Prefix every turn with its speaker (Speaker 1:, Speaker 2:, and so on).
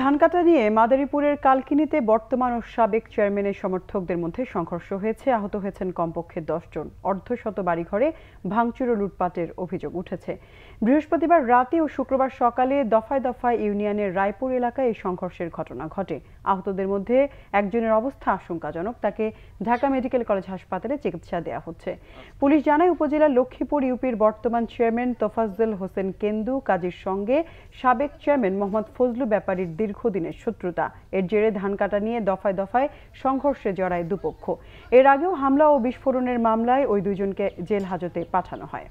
Speaker 1: ধান কাটা নিয়ে মাদারীপুরের কালকিনিতে বর্তমান ও সাবেক চেয়ারম্যানের সমর্থকদের মধ্যে সংঘর্ষ হয়েছে। আহত হয়েছেন কমপক্ষে জন। অর্ধশত বাড়িঘরে ভাঙচুর ও লুটপাটের অভিযোগ উঠেছে। বৃহস্পতিবার রাতে ও শুক্রবার সকালে দফায় দফায় ইউনিয়নের রায়পুর এলাকায় এই সংঘর্ষের ঘটনা ঘটে। আহতদের মধ্যে একজনের অবস্থা আশঙ্কাজনক। তাকে ঢাকা মেডিকেল কলেজ হাসপাতালে চিকিৎসা দেওয়া হচ্ছে। পুলিশ জানায়, উপজেলার লক্ষ্মীপুর ইউপির বর্তমান চেয়ারম্যান তোফাজ্জল হোসেন কেন্দু কাজীর সঙ্গে সাবেক চেয়ারম্যান মোহাম্মদ ফজলু ব্যাপারীর দীর্ঘদিনের শত্রুতা। এর জেরে ধান কাটা নিয়ে দফায় দফায় সংঘর্ষে জড়ায় দুপক্ষ। এর আগেও হামলা ও বিস্ফোরণের মামলায় ওই দুজনকে জেল হাজতে পাঠানো হয়।